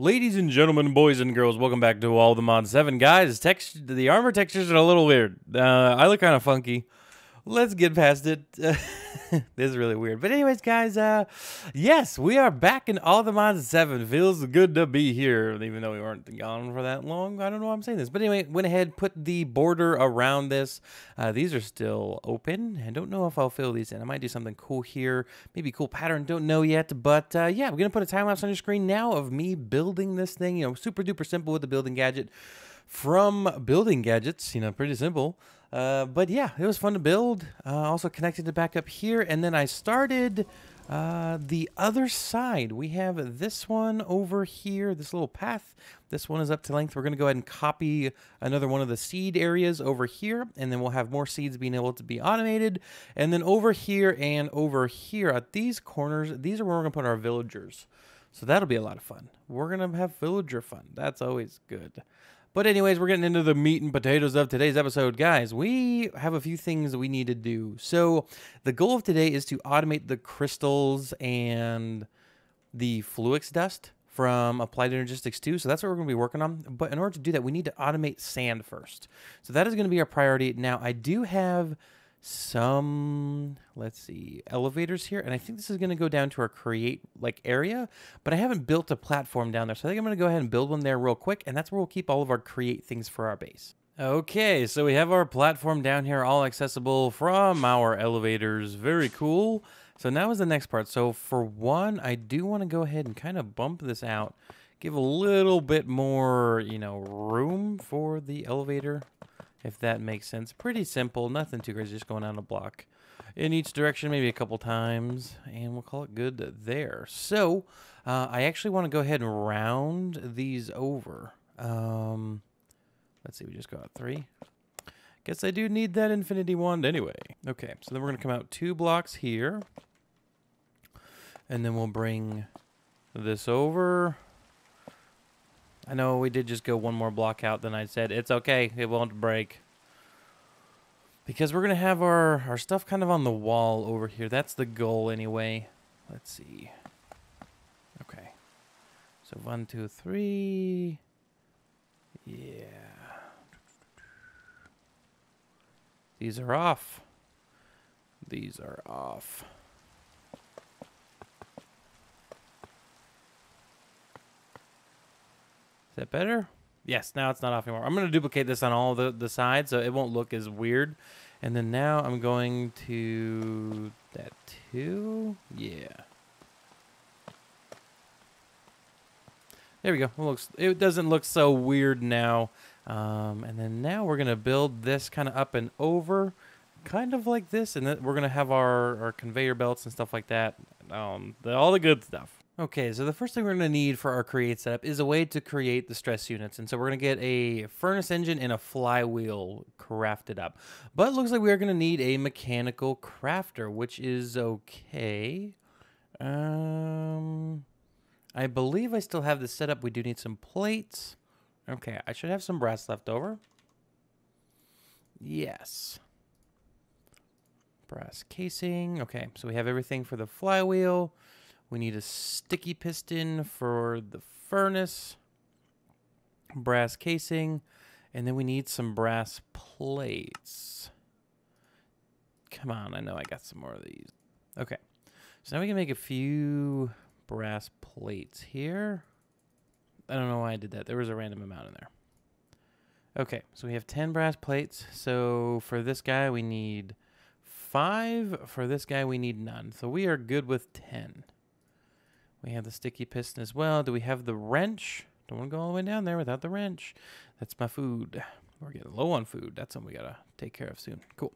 Ladies and gentlemen, boys and girls, welcome back to All the Mod 7. Guys, text the armor textures are a little weird. Uh, I look kind of funky. Let's get past it. this is really weird. But anyways, guys, uh, yes, we are back in All the Mod 7. Feels good to be here, even though we weren't gone for that long. I don't know why I'm saying this. But anyway, went ahead, put the border around this. Uh, these are still open. I don't know if I'll fill these in. I might do something cool here. Maybe cool pattern. Don't know yet. But uh, yeah, we're going to put a time lapse on your screen now of me building this thing. You know, super duper simple with the building gadget from building gadgets. You know, pretty simple. Uh, but yeah, it was fun to build. Uh, also connected it back up here. And then I started uh, the other side. We have this one over here, this little path. This one is up to length. We're going to go ahead and copy another one of the seed areas over here. And then we'll have more seeds being able to be automated. And then over here and over here at these corners, these are where we're going to put our villagers. So that'll be a lot of fun. We're going to have villager fun. That's always good. But anyways, we're getting into the meat and potatoes of today's episode. Guys, we have a few things that we need to do. So the goal of today is to automate the crystals and the fluix dust from Applied Energistics 2. So that's what we're going to be working on. But in order to do that, we need to automate sand first. So that is going to be our priority. Now, I do have some, let's see, elevators here. And I think this is going to go down to our create like area, but I haven't built a platform down there. So I think I'm going to go ahead and build one there real quick. And that's where we'll keep all of our create things for our base. Okay, so we have our platform down here all accessible from our elevators. Very cool. So now is the next part. So for one, I do want to go ahead and kind of bump this out. Give a little bit more, you know, room for the elevator if that makes sense. Pretty simple, nothing too crazy, just going down a block in each direction maybe a couple times, and we'll call it good there. So uh, I actually want to go ahead and round these over. Um, let's see, we just got three. Guess I do need that infinity wand anyway. Okay, so then we're going to come out two blocks here. And then we'll bring this over. I know we did just go one more block out than I said. It's okay. It won't break. Because we're going to have our, our stuff kind of on the wall over here. That's the goal anyway. Let's see. Okay. So one, two, three. Yeah. These are off. These are off. Is that better? Yes, now it's not off anymore. I'm going to duplicate this on all the, the sides so it won't look as weird. And then now I'm going to that too. Yeah. There we go. It looks it doesn't look so weird now. Um, and then now we're gonna build this kind of up and over, kind of like this, and then we're gonna have our, our conveyor belts and stuff like that. Um, the, all the good stuff. Okay, so the first thing we're going to need for our create setup is a way to create the stress units. And so we're going to get a furnace engine and a flywheel crafted up. But it looks like we are going to need a mechanical crafter, which is okay. Um, I believe I still have this set up. We do need some plates. Okay, I should have some brass left over. Yes. Brass casing. Okay, so we have everything for the flywheel. We need a sticky piston for the furnace, brass casing, and then we need some brass plates. Come on, I know I got some more of these. Okay, so now we can make a few brass plates here. I don't know why I did that. There was a random amount in there. Okay, so we have 10 brass plates. So for this guy, we need five. For this guy, we need none. So we are good with 10. We have the sticky piston as well. Do we have the wrench? Don't want to go all the way down there without the wrench. That's my food. We're getting low on food. That's something we got to take care of soon. Cool.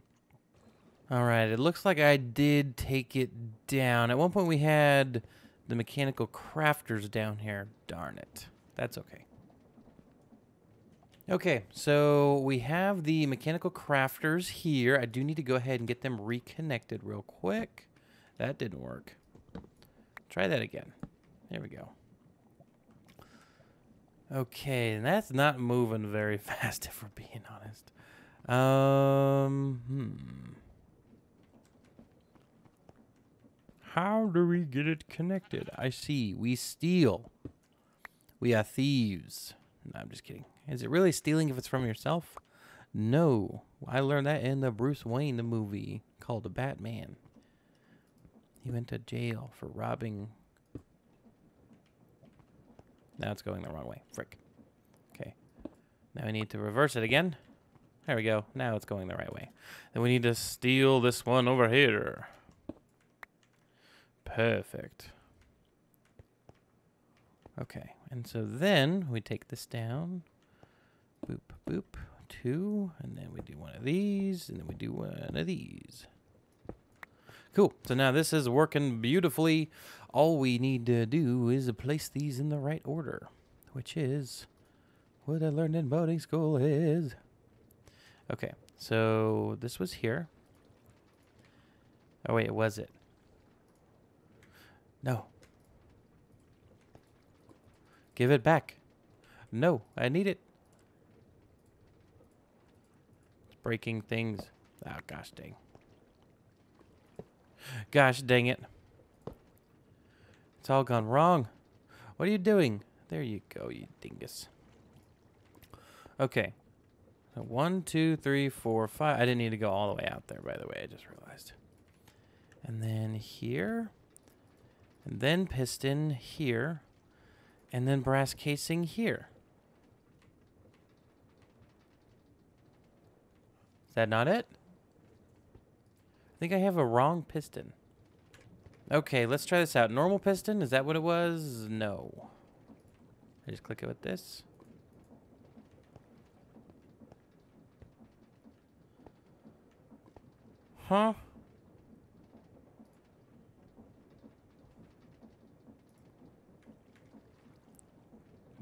All right. It looks like I did take it down. At one point, we had the mechanical crafters down here. Darn it. That's okay. Okay, so we have the mechanical crafters here. I do need to go ahead and get them reconnected real quick. That didn't work. Try that again. There we go. Okay, and that's not moving very fast if we're being honest. Um, hmm. How do we get it connected? I see. We steal. We are thieves. No, I'm just kidding. Is it really stealing if it's from yourself? No. I learned that in the Bruce Wayne movie called The Batman. He went to jail for robbing. Now it's going the wrong way. Frick. Okay. Now we need to reverse it again. There we go. Now it's going the right way. Then we need to steal this one over here. Perfect. Okay. And so then we take this down. Boop, boop. Two. And then we do one of these. And then we do one of these. Cool. So now this is working beautifully. All we need to do is place these in the right order, which is what I learned in boating school is. Okay, so this was here. Oh, wait, it was it? No. Give it back. No, I need it. It's breaking things. Oh, gosh dang. Gosh dang it. It's all gone wrong. What are you doing? There you go, you dingus. Okay. So one, two, three, four, five. I didn't need to go all the way out there, by the way. I just realized. And then here. And then piston here. And then brass casing here. Is that not it? I think I have a wrong piston. Okay, let's try this out. Normal piston, is that what it was? No. I just click it with this. Huh?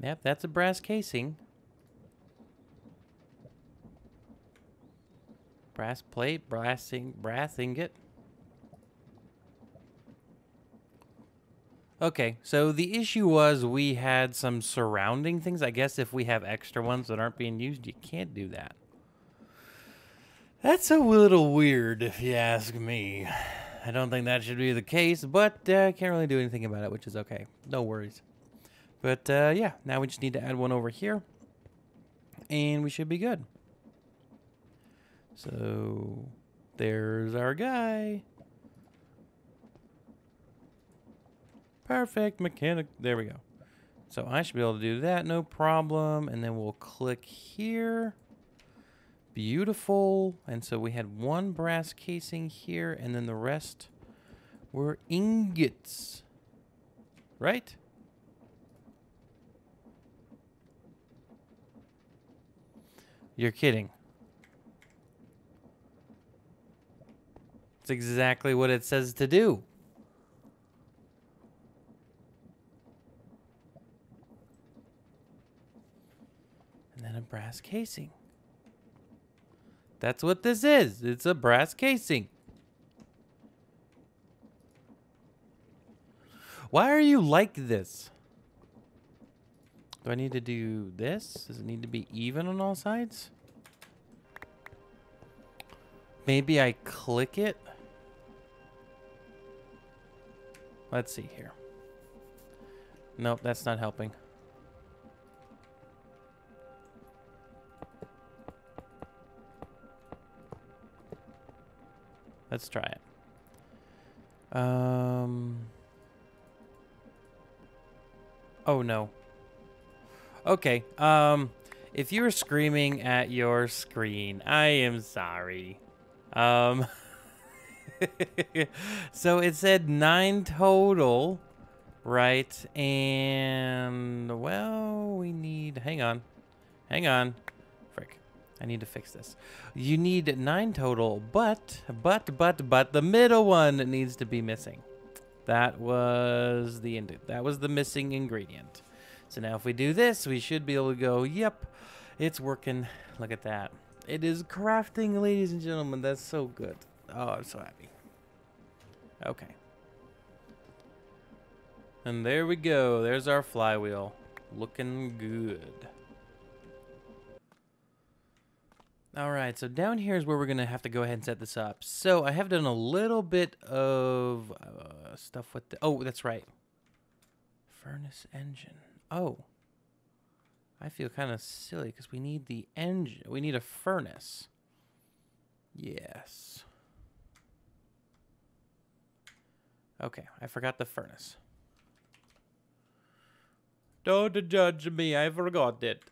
Yep, that's a brass casing. Brass plate, brass, in brass ingot. Okay, so the issue was we had some surrounding things. I guess if we have extra ones that aren't being used, you can't do that. That's a little weird, if you ask me. I don't think that should be the case, but I uh, can't really do anything about it, which is okay. No worries. But uh, yeah, now we just need to add one over here, and we should be good. So there's our guy. Perfect mechanic. There we go. So I should be able to do that, no problem. And then we'll click here. Beautiful. And so we had one brass casing here, and then the rest were ingots. Right? You're kidding. It's exactly what it says to do. Then a brass casing. That's what this is. It's a brass casing. Why are you like this? Do I need to do this? Does it need to be even on all sides? Maybe I click it? Let's see here. Nope, that's not helping. Let's try it. Um. Oh no. Okay. Um, if you were screaming at your screen, I am sorry. Um. so it said nine total, right? And, well, we need, hang on, hang on. I need to fix this. You need nine total, but, but, but, but, the middle one needs to be missing. That was the, that was the missing ingredient. So now if we do this, we should be able to go, yep, it's working. Look at that. It is crafting, ladies and gentlemen. That's so good. Oh, I'm so happy. Okay. And there we go. There's our flywheel. Looking good. Alright, so down here is where we're going to have to go ahead and set this up. So I have done a little bit of uh, stuff with the... Oh, that's right. Furnace engine. Oh. I feel kind of silly because we need the engine. We need a furnace. Yes. Okay, I forgot the furnace. Don't judge me, I forgot it.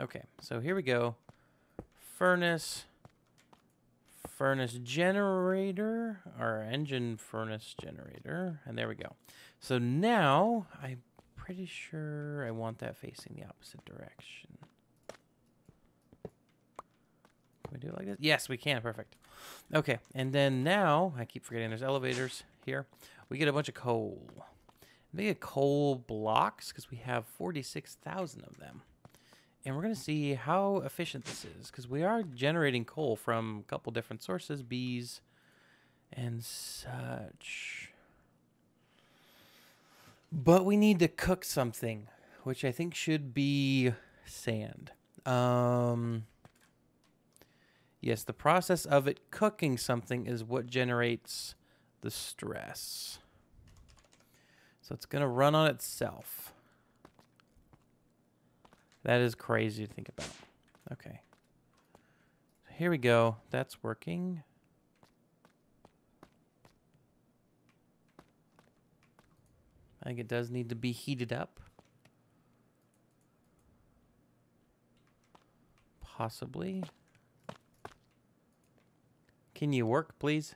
Okay, so here we go. Furnace. Furnace generator, or engine furnace generator. And there we go. So now, I'm pretty sure I want that facing the opposite direction. Can we do it like this? Yes, we can. Perfect. Okay, and then now, I keep forgetting there's elevators here. We get a bunch of coal. They get coal blocks because we have 46,000 of them. And we're going to see how efficient this is because we are generating coal from a couple different sources, bees and such. But we need to cook something, which I think should be sand. Um, yes, the process of it cooking something is what generates the stress. So it's going to run on itself. That is crazy to think about. Okay. So here we go. That's working. I think it does need to be heated up. Possibly. Can you work, please?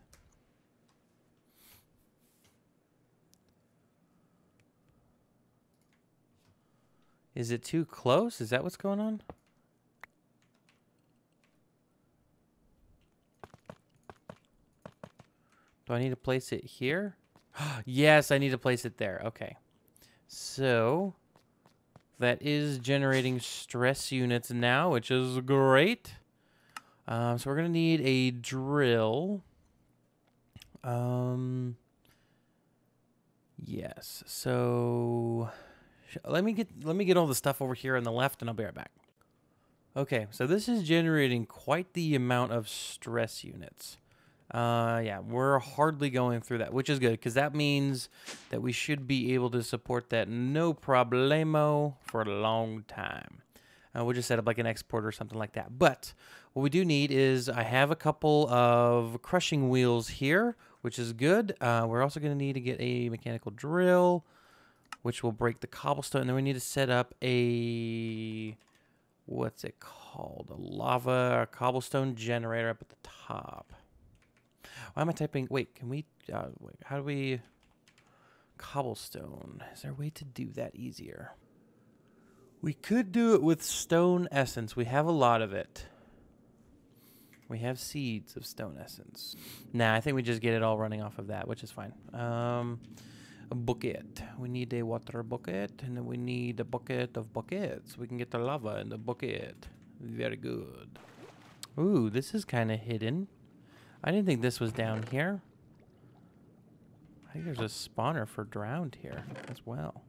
Is it too close? Is that what's going on? Do I need to place it here? yes, I need to place it there. Okay. So, that is generating stress units now, which is great. Um, so we're going to need a drill. Um, yes. So let me get let me get all the stuff over here on the left and I'll be right back. Okay, so this is generating quite the amount of stress units. Uh, yeah, we're hardly going through that, which is good because that means that we should be able to support that no problemo for a long time. Uh, we'll just set up like an export or something like that. But what we do need is I have a couple of crushing wheels here, which is good. Uh, we're also going to need to get a mechanical drill which will break the cobblestone. And then we need to set up a, what's it called? A lava a cobblestone generator up at the top. Why am I typing? Wait, can we, uh, wait, how do we, cobblestone. Is there a way to do that easier? We could do it with stone essence. We have a lot of it. We have seeds of stone essence. Nah, I think we just get it all running off of that, which is fine. Um, a bucket. We need a water bucket, and then we need a bucket of buckets. We can get the lava in the bucket. Very good. Ooh, this is kind of hidden. I didn't think this was down here. I think there's a spawner for drowned here as well.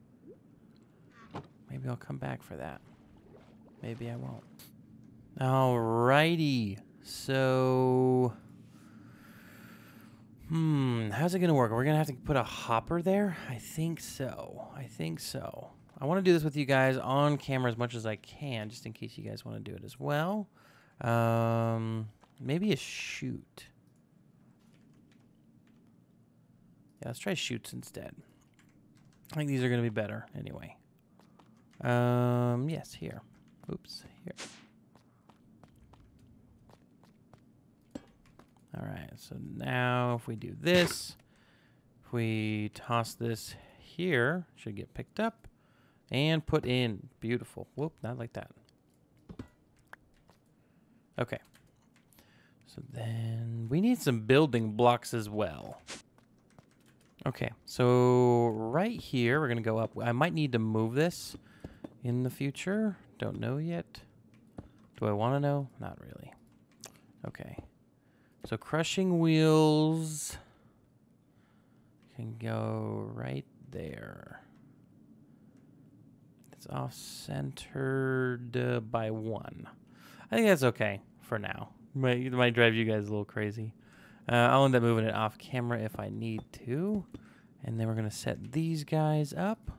Maybe I'll come back for that. Maybe I won't. Alrighty. So... Hmm, how's it going to work? We're going to have to put a hopper there? I think so. I think so. I want to do this with you guys on camera as much as I can, just in case you guys want to do it as well. Um, maybe a chute. Yeah, let's try chutes instead. I think these are going to be better anyway. Um, yes, here. Oops, here. All right, so now if we do this, if we toss this here, should get picked up and put in. Beautiful. Whoop, not like that. Okay. So then we need some building blocks as well. Okay, so right here, we're going to go up. I might need to move this in the future. Don't know yet. Do I want to know? Not really. Okay. So crushing wheels can go right there. It's off-centered uh, by one. I think that's okay for now. Might, might drive you guys a little crazy. Uh, I'll end up moving it off camera if I need to. And then we're going to set these guys up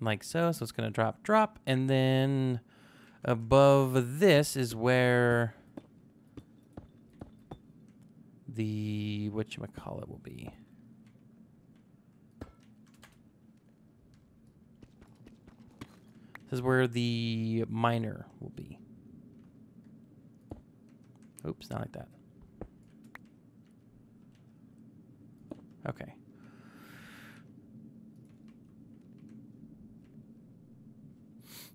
like so. So it's going to drop, drop. And then above this is where the, whatchamacallit will be. This is where the miner will be. Oops, not like that. Okay.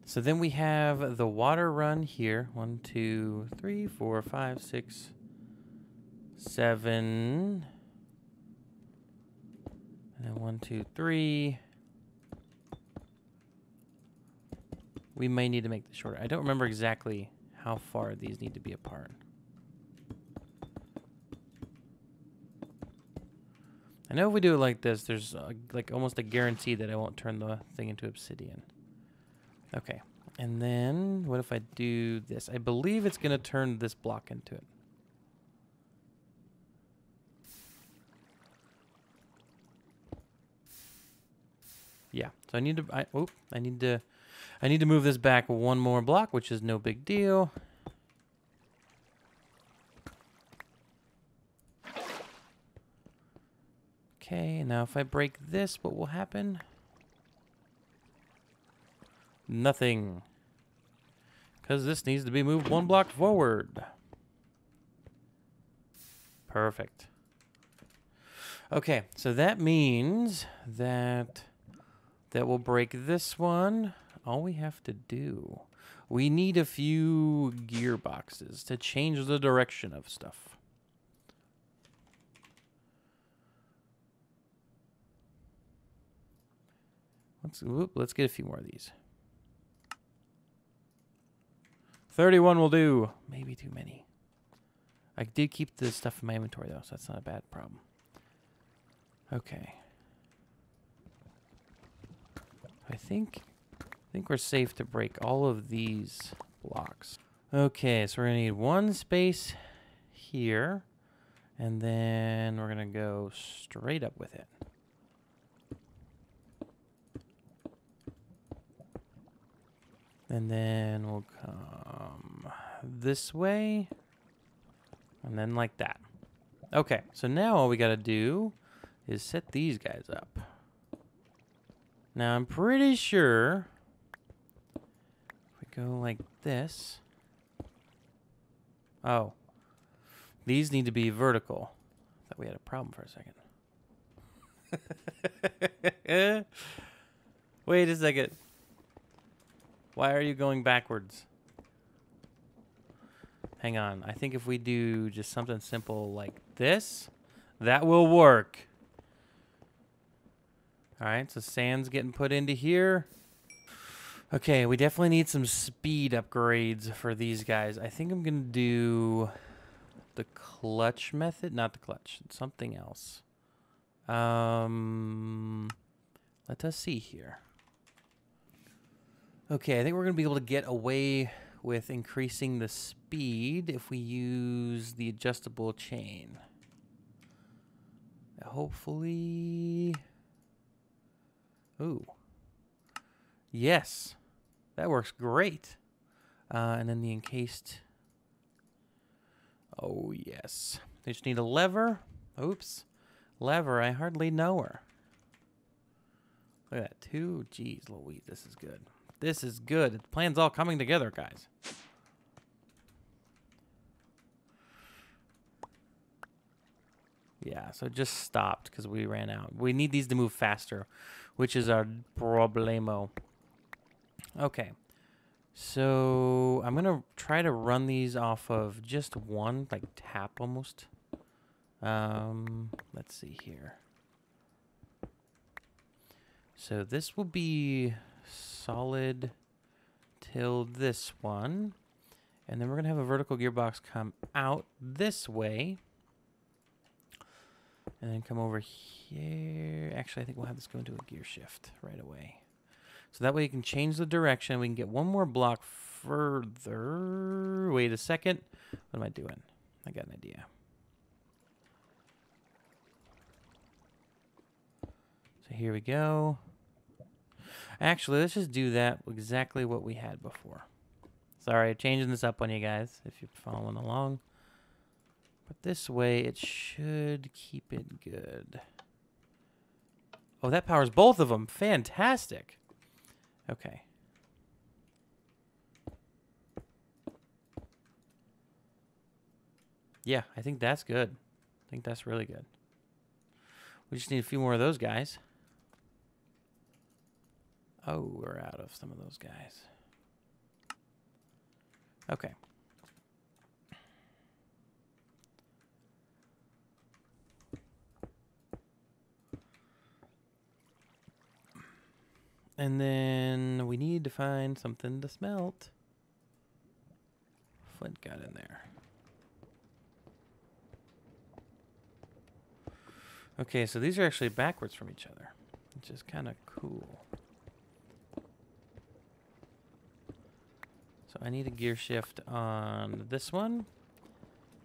So then we have the water run here. One, two, three, four, five, six, seven. And then one, two, three. We may need to make this shorter. I don't remember exactly how far these need to be apart. I know if we do it like this, there's uh, like almost a guarantee that I won't turn the thing into obsidian. Okay. And then what if I do this? I believe it's going to turn this block into it. Yeah. So I need to I I need to I need to move this back one more block, which is no big deal. Okay, now if I break this, what will happen? Nothing. Because this needs to be moved one block forward. Perfect. Okay, so that means that that will break this one. All we have to do, we need a few gearboxes to change the direction of stuff. Let's whoop, let's get a few more of these. 31 will do. Maybe too many. I did keep the stuff in my inventory though, so that's not a bad problem. Okay. I think I think we're safe to break all of these blocks. Okay, so we're gonna need one space here, and then we're gonna go straight up with it. And then we'll come this way. And then like that. Okay, so now all we got to do is set these guys up. Now I'm pretty sure if we go like this. Oh. These need to be vertical. Thought we had a problem for a second. Wait a second. Why are you going backwards? Hang on. I think if we do just something simple like this, that will work. All right, so sand's getting put into here. Okay, we definitely need some speed upgrades for these guys. I think I'm going to do the clutch method. Not the clutch. Something else. Um, let us see here. Okay, I think we're going to be able to get away with increasing the speed if we use the adjustable chain. Hopefully... Ooh. Yes. That works great. Uh, and then the encased... Oh, yes. They just need a lever. Oops. Lever, I hardly know her. Look at that. Two. Jeez Louise, this is good. This is good. The plan's all coming together, guys. Yeah, so it just stopped because we ran out. We need these to move faster, which is our problemo. Okay. So I'm going to try to run these off of just one, like tap almost. Um, let's see here. So this will be solid till this one. And then we're going to have a vertical gearbox come out this way. And then come over here. Actually, I think we'll have this go into a gear shift right away. So that way you can change the direction. We can get one more block further. Wait a second. What am I doing? I got an idea. So here we go. Actually, let's just do that exactly what we had before. Sorry, changing this up on you guys if you're following along. But this way, it should keep it good. Oh, that powers both of them. Fantastic. Okay. Yeah, I think that's good. I think that's really good. We just need a few more of those guys. Oh, we're out of some of those guys. Okay. And then we need to find something to smelt. Flint got in there. Okay, so these are actually backwards from each other, which is kind of cool. So I need a gear shift on this one.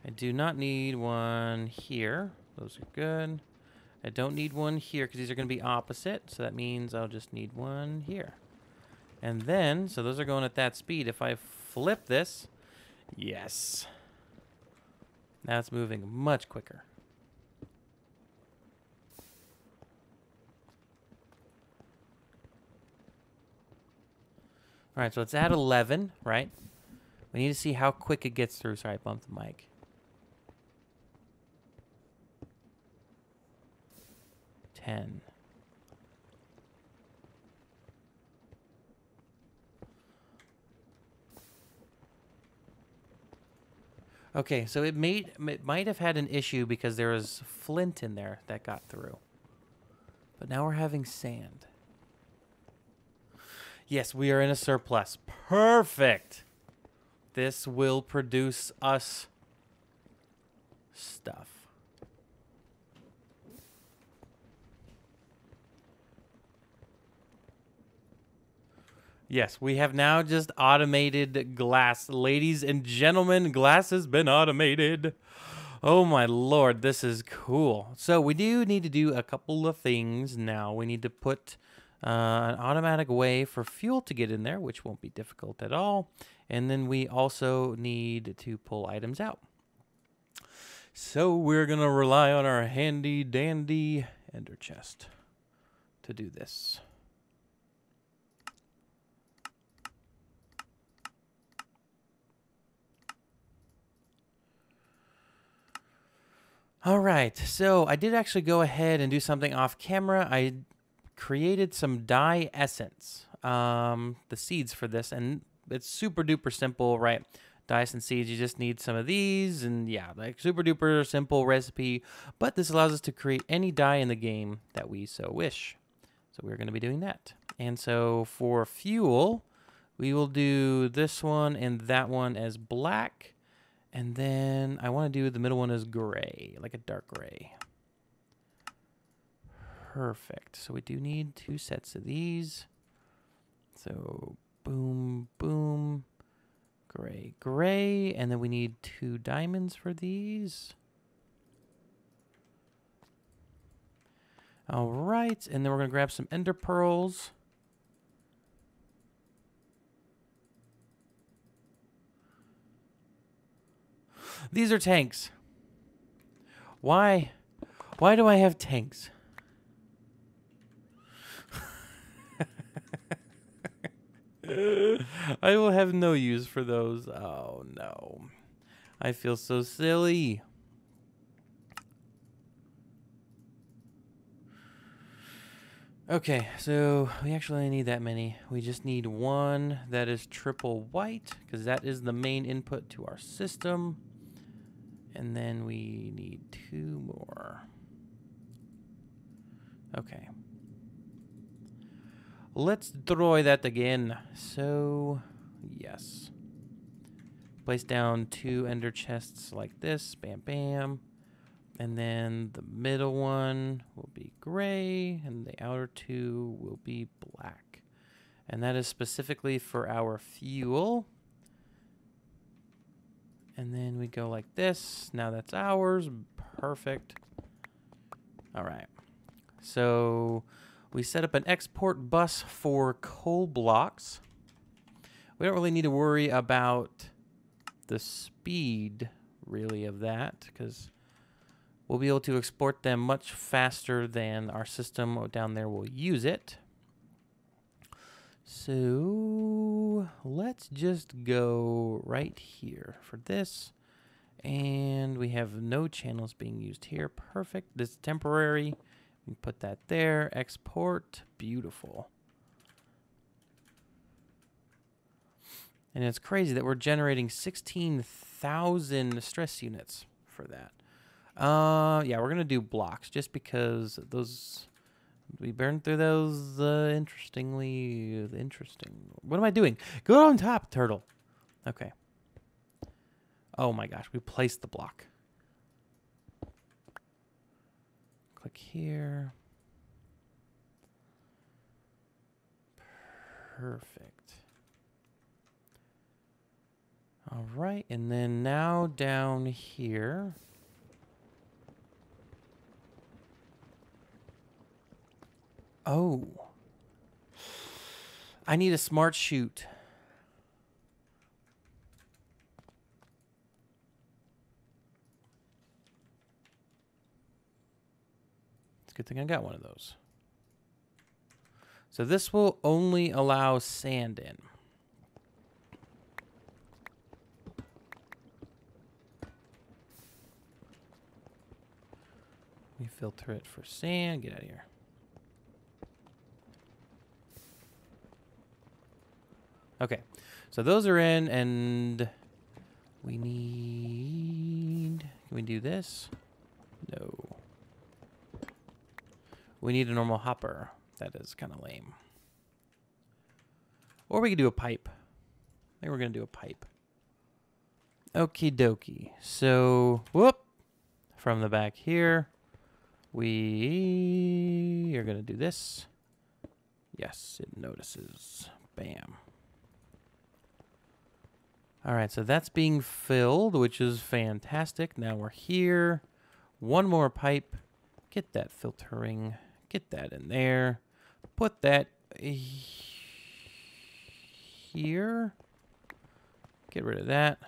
I do not need one here. Those are good. I don't need one here because these are going to be opposite. So that means I'll just need one here. And then, so those are going at that speed. If I flip this, yes. Now it's moving much quicker. All right, so it's at 11, right? We need to see how quick it gets through. Sorry, I bumped the mic. 10. Okay, so it made it might have had an issue because there was flint in there that got through. But now we're having sand. Yes, we are in a surplus. Perfect. This will produce us stuff. Yes, we have now just automated glass. Ladies and gentlemen, glass has been automated. Oh my lord, this is cool. So we do need to do a couple of things now. We need to put uh, an automatic way for fuel to get in there, which won't be difficult at all. And then we also need to pull items out. So we're going to rely on our handy dandy ender chest to do this. All right, so I did actually go ahead and do something off camera. I created some dye essence, um, the seeds for this, and it's super duper simple, right? Dye and seeds, you just need some of these, and yeah, like super duper simple recipe, but this allows us to create any dye in the game that we so wish. So we're going to be doing that. And so for fuel, we will do this one and that one as black. And then I want to do the middle one is gray, like a dark gray. Perfect. So we do need two sets of these. So boom, boom, gray, gray. And then we need two diamonds for these. All right. And then we're going to grab some ender pearls. These are tanks. Why? Why do I have tanks? I will have no use for those. Oh no. I feel so silly. Okay, so we actually need that many. We just need one that is triple white because that is the main input to our system. And then we need two more. Okay. Let's draw that again. So, yes. Place down two ender chests like this. Bam, bam. And then the middle one will be gray, and the outer two will be black. And that is specifically for our fuel. And then we go like this. Now that's ours. Perfect. All right. So We set up an export bus for coal blocks. We don't really need to worry about the speed, really, of that, because we'll be able to export them much faster than our system down there will use it. So let's just go right here for this. And we have no channels being used here. Perfect. This is temporary. We put that there. Export. Beautiful. And it's crazy that we're generating 16,000 stress units for that. Uh, yeah, we're going to do blocks just because those we burned through those uh, interestingly interesting. What am I doing? Go on top, turtle. Okay. Oh my gosh, we placed the block. Click here. Perfect. All right, and then now down here. Oh. I need a smart chute. It's a good thing I got one of those. So this will only allow sand in. We filter it for sand. Get out of here. Okay, so those are in, and we need. Can we do this? No. We need a normal hopper. That is kind of lame. Or we could do a pipe. I think we're going to do a pipe. Okie dokie. So, whoop. From the back here, we are going to do this. Yes, it notices. Bam. All right, so that's being filled, which is fantastic. Now we're here. One more pipe. Get that filtering. Get that in there. Put that here. Get rid of that.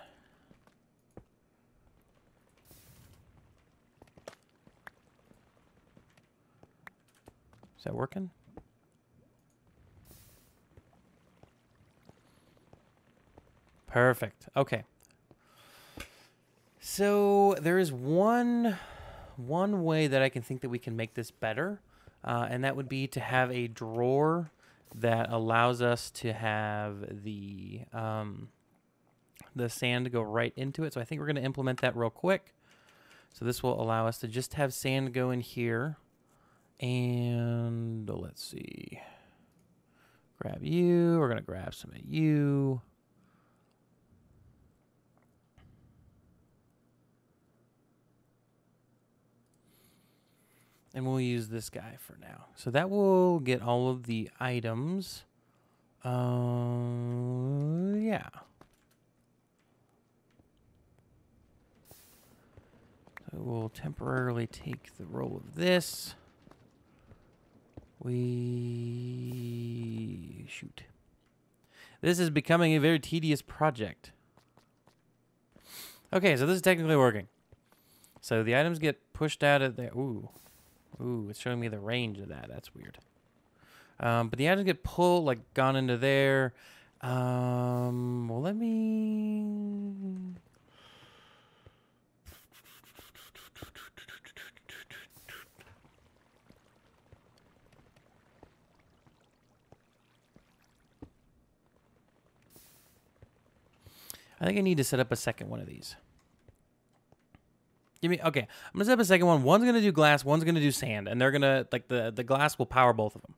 Is that working? Perfect. Okay. So there is one one way that I can think that we can make this better, uh, and that would be to have a drawer that allows us to have the um, the sand go right into it. So I think we're going to implement that real quick. So this will allow us to just have sand go in here, and let's see. Grab you. We're going to grab some of you. And we'll use this guy for now. So that will get all of the items. Uh, yeah. So we'll temporarily take the role of this. We shoot. This is becoming a very tedious project. Okay, so this is technically working. So the items get pushed out of there. Ooh. Ooh, it's showing me the range of that. That's weird. Um, but the items get pulled, like, gone into there. Um, well, let me... I think I need to set up a second one of these. Give me okay. I'm gonna set up a second one. One's gonna do glass. One's gonna do sand, and they're gonna like the the glass will power both of them.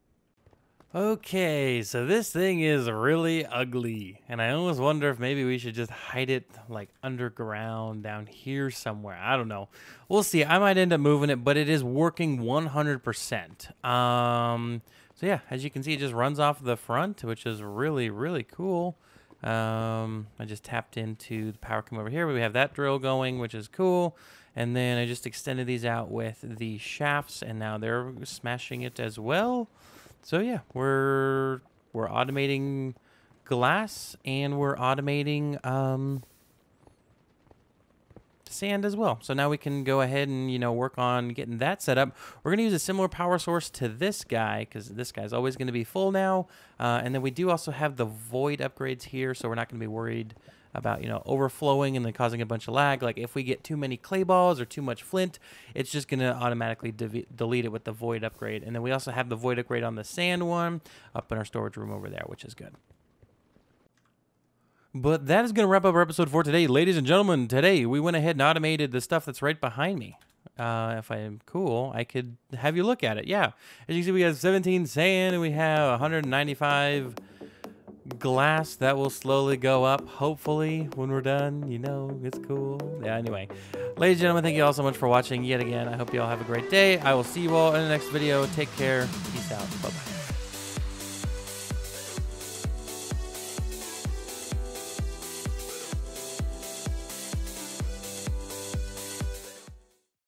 Okay, so this thing is really ugly, and I almost wonder if maybe we should just hide it like underground down here somewhere. I don't know. We'll see. I might end up moving it, but it is working 100%. Um, so yeah, as you can see, it just runs off the front, which is really really cool. Um, I just tapped into the power come over here. We have that drill going, which is cool. And then I just extended these out with the shafts, and now they're smashing it as well. So yeah, we're we're automating glass, and we're automating um, sand as well. So now we can go ahead and, you know, work on getting that set up. We're going to use a similar power source to this guy because this guy's always going to be full now. Uh, and then we do also have the void upgrades here, so we're not going to be worried about, you know, overflowing and then causing a bunch of lag. Like if we get too many clay balls or too much flint, it's just going to automatically de delete it with the void upgrade. And then we also have the void upgrade on the sand one up in our storage room over there, which is good. But that is going to wrap up our episode for today. Ladies and gentlemen, today we went ahead and automated the stuff that's right behind me. Uh, if I am cool, I could have you look at it. Yeah. As you can see, we have 17 sand and we have 195 glass that will slowly go up, hopefully, when we're done. You know, it's cool. Yeah, anyway. Ladies and gentlemen, thank you all so much for watching yet again. I hope you all have a great day. I will see you all in the next video. Take care. Peace out. Bye-bye.